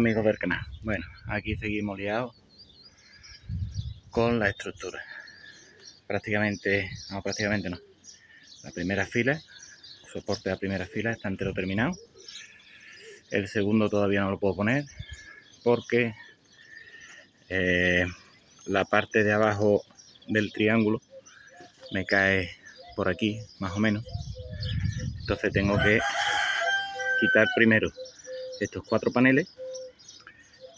amigos del canal. Bueno, aquí seguimos liados con la estructura. Prácticamente, no, prácticamente no. La primera fila, soporte de la primera fila está entero terminado. El segundo todavía no lo puedo poner porque eh, la parte de abajo del triángulo me cae por aquí, más o menos. Entonces tengo que quitar primero estos cuatro paneles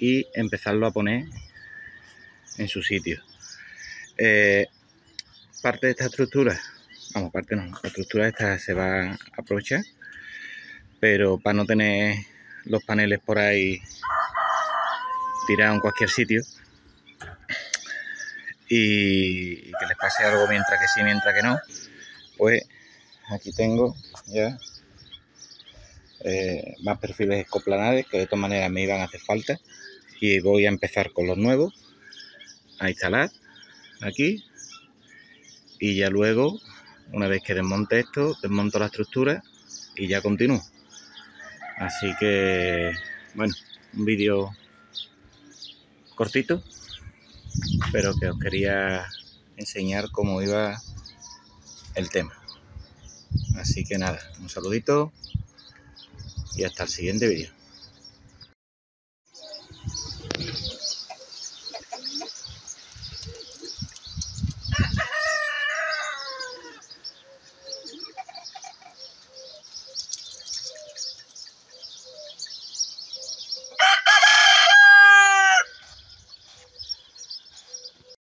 y empezarlo a poner en su sitio. Eh, parte de esta estructura, vamos, parte no, la estructura esta se va a aprovechar, pero para no tener los paneles por ahí tirados en cualquier sitio y, y que les pase algo mientras que sí, mientras que no, pues aquí tengo ya eh, más perfiles escoplanares que de todas maneras me iban a hacer falta. Y voy a empezar con los nuevos a instalar aquí. Y ya luego una vez que desmonte esto desmonto la estructura y ya continúo. Así que bueno un vídeo cortito pero que os quería enseñar cómo iba el tema. Así que nada un saludito y hasta el siguiente vídeo.